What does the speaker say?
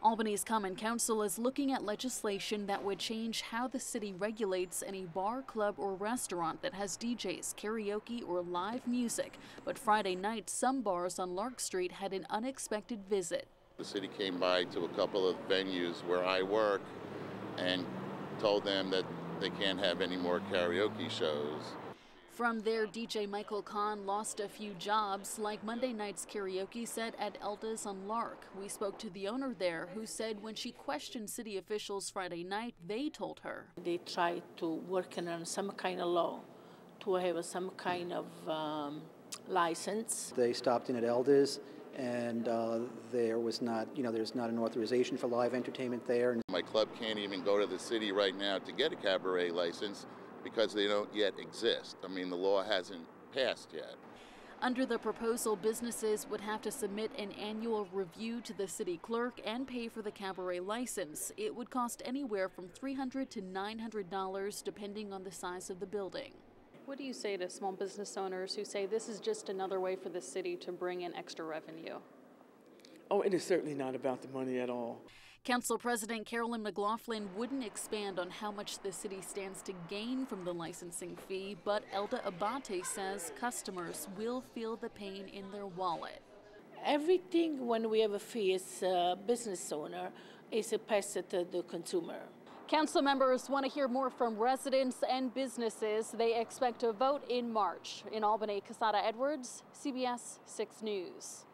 Albany's Common Council is looking at legislation that would change how the city regulates any bar, club, or restaurant that has DJs, karaoke, or live music. But Friday night, some bars on Lark Street had an unexpected visit. The city came by to a couple of venues where I work and told them that they can't have any more karaoke shows. From there, DJ Michael Kahn lost a few jobs, like Monday night's karaoke set at Elda's on Lark. We spoke to the owner there, who said when she questioned city officials Friday night, they told her. They tried to work on some kind of law to have some kind of um, license. They stopped in at Elda's and uh, there was not, you know, there's not an authorization for live entertainment there. And my club can't even go to the city right now to get a cabaret license because they don't yet exist. I mean, the law hasn't passed yet. Under the proposal, businesses would have to submit an annual review to the city clerk and pay for the cabaret license. It would cost anywhere from 300 to $900 depending on the size of the building. What do you say to small business owners who say this is just another way for the city to bring in extra revenue? Oh, it is certainly not about the money at all. Council President Carolyn McLaughlin wouldn't expand on how much the city stands to gain from the licensing fee, but Elda Abate says customers will feel the pain in their wallet. Everything when we have a fee as a business owner is a pass to the consumer. Council members want to hear more from residents and businesses. They expect a vote in March. In Albany, Casada Edwards, CBS 6 News.